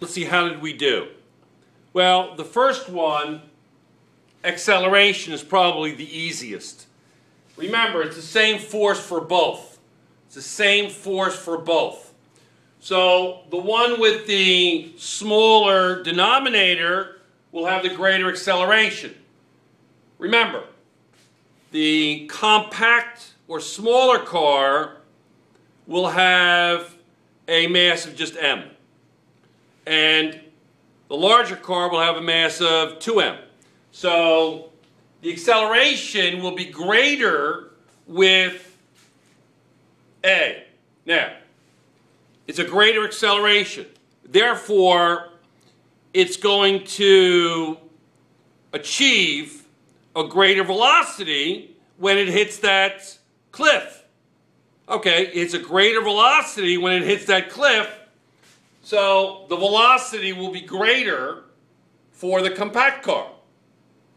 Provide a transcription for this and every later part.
Let's see, how did we do? Well, the first one, acceleration, is probably the easiest. Remember, it's the same force for both. It's the same force for both. So the one with the smaller denominator will have the greater acceleration. Remember, the compact or smaller car will have a mass of just m. And the larger car will have a mass of 2m. So the acceleration will be greater with A. Now, it's a greater acceleration. Therefore, it's going to achieve a greater velocity when it hits that cliff. Okay, it's a greater velocity when it hits that cliff, so the velocity will be greater for the compact car.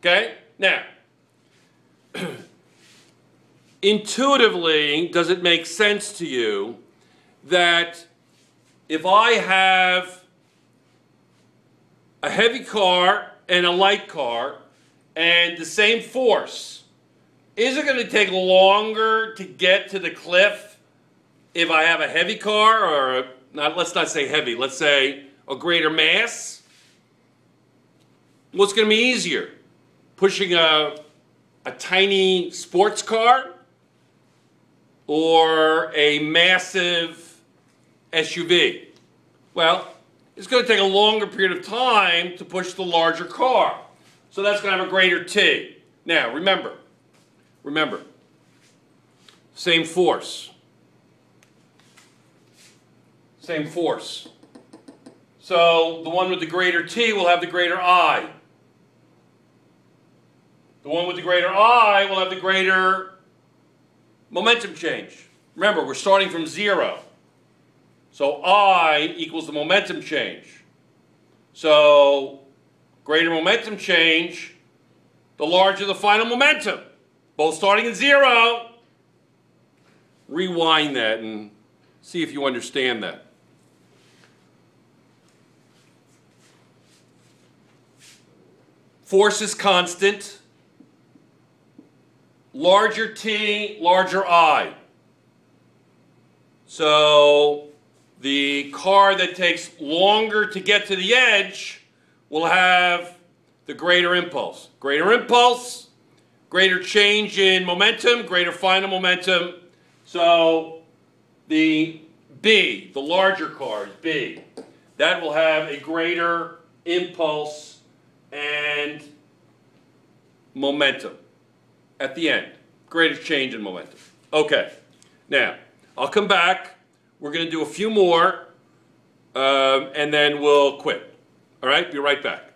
Okay, now, intuitively, does it make sense to you that if I have a heavy car and a light car and the same force, is it going to take longer to get to the cliff if I have a heavy car or a, not let's not say heavy, let's say a greater mass? What's going to be easier? Pushing a a tiny sports car or a massive SUV? Well, it's going to take a longer period of time to push the larger car. So that's going to have a greater T. Now, remember, remember, same force. Same force. So the one with the greater T will have the greater I. The one with the greater I will have the greater momentum change. Remember, we're starting from zero. So I equals the momentum change. So greater momentum change, the larger the final momentum. Both starting at zero. Rewind that and see if you understand that. Force is constant. Larger T, larger I. So the car that takes longer to get to the edge will have the greater impulse. Greater impulse, greater change in momentum, greater final momentum. So the B, the larger cars, B, that will have a greater impulse and momentum at the end. Greatest change in momentum. Okay, now I'll come back. We're going to do a few more, um, and then we'll quit. All right, be right back.